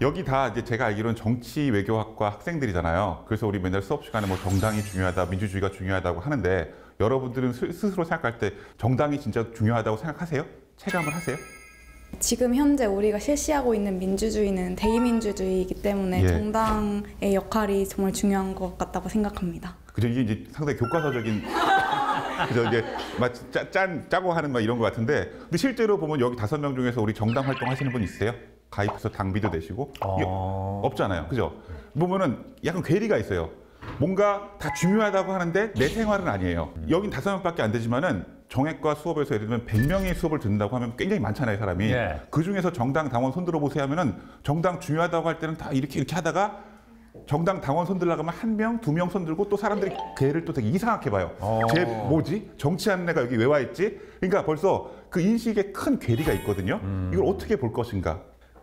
여기 다 이제 제가 알기로는 정치 외교학과 학생들이잖아요. 그래서 우리 맨날 수업 시간에 뭐 정당이 중요하다, 민주주의가 중요하다고 하는데 여러분들은 스- 스스로 생각할 때 정당이 진짜 중요하다고 생각하세요? 체감을 하세요? 지금 현재 우리가 실시하고 있는 민주주의는 대의민주주의이기 때문에 예. 정당의 역할이 정말 중요한 것 같다고 생각합니다. 그죠? 이게 이제 상당히 교과서적인 그죠? 이게 막 짜, 짠 짜고 하는 막 이런 것 같은데 근데 실제로 보면 여기 다섯 명 중에서 우리 정당 활동하시는 분 있으세요? 가입해서 당비도 내시고 이게 어. 없잖아요. 그죠? 보면은 약간 괴리가 있어요. 뭔가 다 중요하다고 하는데 내 생활은 아니에요. 여긴 다섯 명밖에 안 되지만은 정액과 수업에서 예를 들면 100명의 수업을 듣는다고 하면 굉장히 많잖아요, 사람이. 예. 그 중에서 정당 당원 손들어 보세요 하면은 정당 중요하다고 할 때는 다 이렇게 이렇게 하다가 정당 당원 손들라고 하면 한 명, 두 명 손들고 또 사람들이 걔를 또 되게 이상하게 봐요. 어. 쟤 뭐지? 정치하는 애가 여기 왜 와 있지? 그러니까 벌써 그 인식에 큰 괴리가 있거든요. 음. 이걸 어떻게 볼 것인가?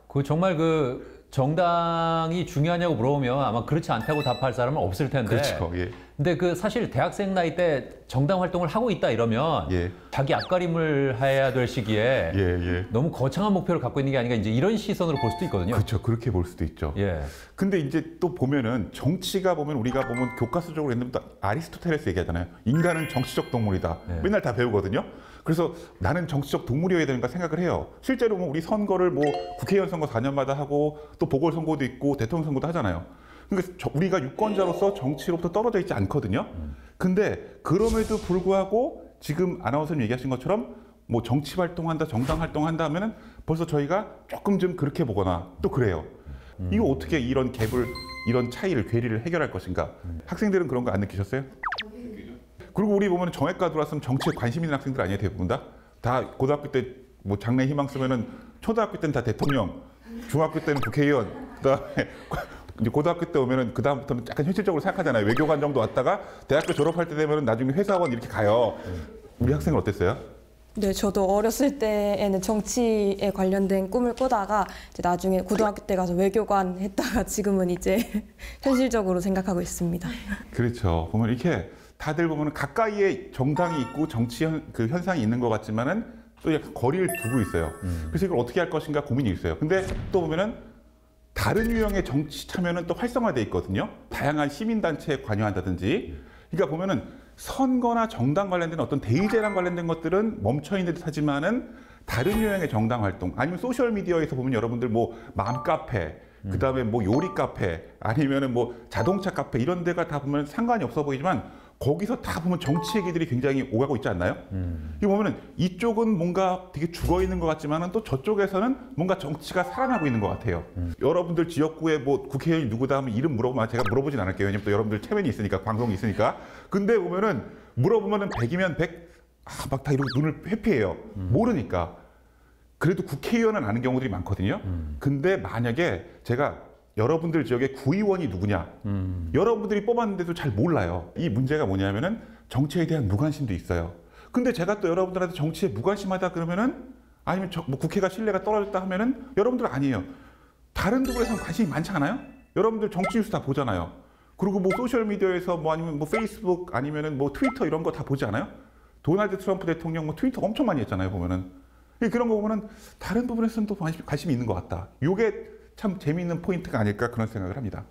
그 정말 그 정당이 중요하냐고 물어보면 아마 그렇지 않다고 답할 사람은 없을 텐데. 그렇죠. 예. 근데 그 사실 대학생 나이 때 정당 활동을 하고 있다 이러면 예. 자기 앞가림을 해야 될 시기에 예, 예. 너무 거창한 목표를 갖고 있는 게 아닌가 이제 이런 시선으로 볼 수도 있거든요. 그렇죠. 그렇게 볼 수도 있죠. 예. 근데 이제 또 보면은 정치가 보면 우리가 보면 교과서적으로 옛날부터 아리스토텔레스 얘기하잖아요. 인간은 정치적 동물이다. 네. 맨날 다 배우거든요. 그래서 나는 정치적 동물이어야 되는가 생각을 해요. 실제로 뭐 우리 선거를 뭐 국회의원 선거 4년마다 하고 또 보궐선거도 있고 대통령 선거도 하잖아요. 그러니까 저- 우리가 유권자로서 정치로부터 떨어져 있지 않거든요. 근데 그럼에도 불구하고 지금 아나운서님 얘기하신 것처럼 뭐 정치 활동한다, 정당 활동한다 하면은 벌써 저희가 조금 좀 그렇게 보거나 또 그래요. 이거 어떻게 이런 갭을 이런 차이를 괴리를 해결할 것인가? 학생들은 그런 거 안 느끼셨어요? 그리고 우리 보면 정외과 들어왔으면 정치에 관심 있는 학생들 아니에요 대부분 다? 다 고등학교 때 뭐 장래 희망 쓰면은 초등학교 때는 다 대통령, 중학교 때는 국회의원, 그다음에 이제 고등학교 때 오면은 그 다음부터는 약간 현실적으로 생각하잖아요. 외교관 정도 왔다가 대학교 졸업할 때 되면은 나중에 회사원 이렇게 가요. 우리 학생은 어땠어요? 네, 저도 어렸을 때에는 정치에 관련된 꿈을 꾸다가 이제 나중에 고등학교 때 가서 외교관 했다가 지금은 이제 현실적으로 생각하고 있습니다. 그렇죠. 보면 이렇게 다들 보면 가까이에 정당이 있고 정치 현, 그 현상이 있는 것 같지만은 또 약간 거리를 두고 있어요. 그래서 이걸 어떻게 할 것인가 고민이 있어요. 근데 또 보면은 다른 유형의 정치 참여는 또 활성화돼 있거든요. 다양한 시민단체에 관여한다든지. 그러니까 보면은 선거나 정당 관련된 어떤 대의제랑 관련된 것들은 멈춰 있는 듯하지만은 다른 유형의 정당 활동 아니면 소셜 미디어에서 보면 여러분들 뭐 맘카페 그다음에 뭐 요리 카페 아니면은 뭐 자동차 카페 이런 데가 다 보면 상관이 없어 보이지만 거기서 다 보면 정치 얘기들이 굉장히 오가고 있지 않나요? 이거 보면은 이쪽은 뭔가 되게 죽어 있는 것 같지만은 또 저쪽에서는 뭔가 정치가 살아나고 있는 것 같아요. 여러분들 지역구에 뭐 국회의원이 누구다 하면 이름 물어보면 제가 물어보진 않을게요. 왜냐면 또 여러분들 체면이 있으니까 방송이 있으니까. 근데 보면은 물어보면은 100이면 100, 아, 막 다 이러고 눈을 회피해요. 모르니까. 그래도 국회의원은 아는 경우들이 많거든요. 근데 만약에 제가 여러분들 지역에 구의원이 누구냐, 여러분들이 뽑았는데도 잘 몰라요. 이 문제가 뭐냐면은 정치에 대한 무관심도 있어요. 근데 제가 또 여러분들한테 정치에 무관심하다 그러면은 아니면 저- 뭐 국회가 신뢰가 떨어졌다 하면은 여러분들 아니에요. 다른 부분에서는 관심이 많지 않아요? 여러분들 정치 뉴스 다 보잖아요. 그리고 뭐 소셜 미디어에서 뭐 아니면 뭐 페이스북 아니면은 뭐 트위터 이런 거 다 보지 않아요? 도널드 트럼프 대통령 뭐 트위터 엄청 많이 했잖아요, 보면은. 이 그런 거 보면은 다른 부분에서는 또 관심, 관심이 있는 것 같다. 요게 참 재미있는 포인트가 아닐까 그런 생각을 합니다.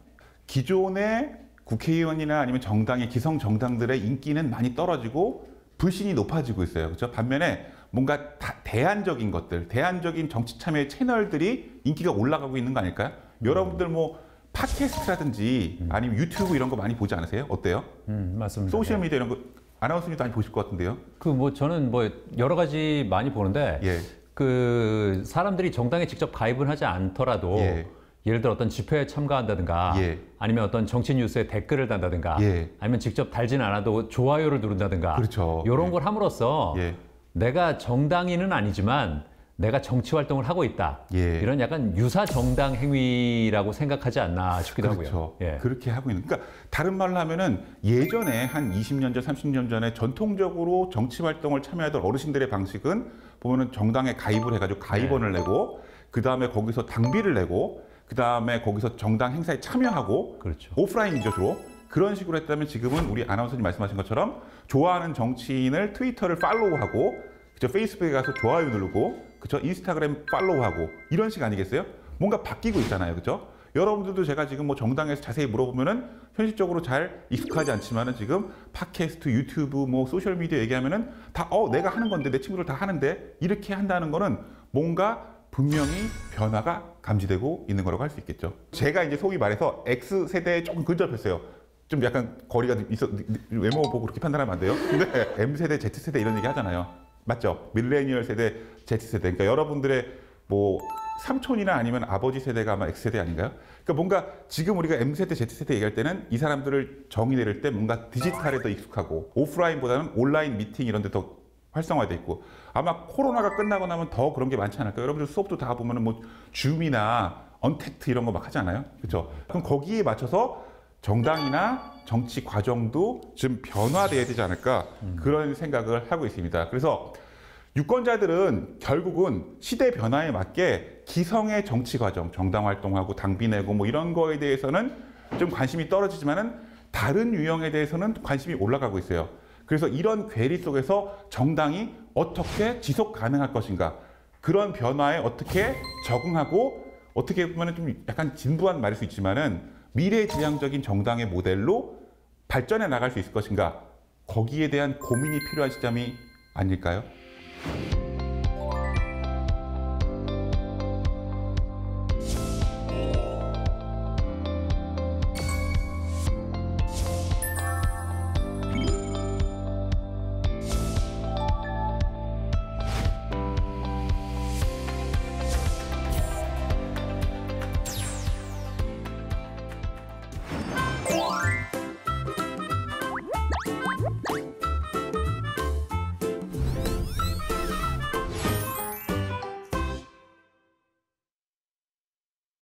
기존의 국회의원이나 아니면 정당의 기성 정당들의 인기는 많이 떨어지고 불신이 높아지고 있어요. 그렇죠? 반면에 뭔가 다- 대안적인 것들, 대안적인 정치 참여의 채널들이 인기가 올라가고 있는 거 아닐까요? 여러분들 뭐 팟캐스트라든지 아니면 유튜브 이런 거 많이 보지 않으세요? 어때요? 음, 맞습니다. 소셜 미디어 이런 거 아나운서님도 많이 보실 것 같은데요? 그 뭐 저는 뭐 여러 가지 많이 보는데 예. 그 사람들이 정당에 직접 가입을 하지 않더라도 예. 예를 들어 어떤 집회에 참가한다든가 예. 아니면 어떤 정치 뉴스에 댓글을 단다든가 예. 아니면 직접 달진 않아도 좋아요를 누른다든가 그렇죠. 이런 예. 걸 함으로써 예. 내가 정당인은 아니지만 내가 정치 활동을 하고 있다. 예. 이런 약간 유사 정당 행위라고 생각하지 않나 싶기도 그렇죠. 하고요. 예. 그렇게 하고 있는. 그러니까 다른 말로 하면은 예전에 한 20년 전, 30년 전에 전통적으로 정치 활동을 참여하던 어르신들의 방식은 보면은 정당에 가입을 해가지고 가입원을 네. 내고 그 다음에 거기서 당비를 내고 그 다음에 거기서 정당 행사에 참여하고 그렇죠. 오프라인이죠 주로. 그런 식으로 했다면 지금은 우리 아나운서님 말씀하신 것처럼 좋아하는 정치인을 트위터를 follow하고 그죠 페이스북에 가서 좋아요 누르고 그죠 인스타그램 follow하고 이런 식 아니겠어요? 뭔가 바뀌고 있잖아요. 그죠? 여러분들도 제가 지금 뭐 정당에서 자세히 물어보면은 현실적으로 잘 익숙하지 않지만은 지금 팟캐스트, 유튜브, 뭐 소셜 미디어 얘기하면은 다 어 내가 하는 건데 내 친구들 다 하는데 이렇게 한다는 거는 뭔가 분명히 변화가 감지되고 있는 거라고 할 수 있겠죠. 제가 이제 소위 말해서 X 세대에 조금 근접했어요. 좀 약간 거리가 있어 외모 보고 그렇게 판단하면 안 돼요. 근데 M 세대, Z 세대 이런 얘기 하잖아요. 맞죠? 밀레니얼 세대, Z 세대. 그러니까 여러분들의 뭐 삼촌이나 아니면 아버지 세대가 아마 X 세대 아닌가요? 그러니까 뭔가 지금 우리가 M 세대, Z 세대 얘기할 때는 이 사람들을 정의 내릴 때 뭔가 디지털에 더 익숙하고 오프라인보다는 온라인 미팅 이런 데 더 활성화돼 있고 아마 코로나가 끝나고 나면 더 그런 게 많지 않을까요? 여러분들 수업도 다 보면 은 뭐 줌이나 언택트 이런 거 막 하지 않아요? 그렇죠? 그럼 거기에 맞춰서 정당이나 정치 과정도 좀 변화돼야 되지 않을까 그런 생각을 하고 있습니다. 그래서 유권자들은 결국은 시대 변화에 맞게 기성의 정치 과정, 정당 활동하고 당비 내고 뭐 이런 거에 대해서는 좀 관심이 떨어지지만은 다른 유형에 대해서는 관심이 올라가고 있어요. 그래서 이런 괴리 속에서 정당이 어떻게 지속 가능할 것인가 그런 변화에 어떻게 적응하고 어떻게 보면 좀 약간 진부한 말일 수 있지만은 미래지향적인 정당의 모델로 발전해 나갈 수 있을 것인가 거기에 대한 고민이 필요한 시점이 아닐까요?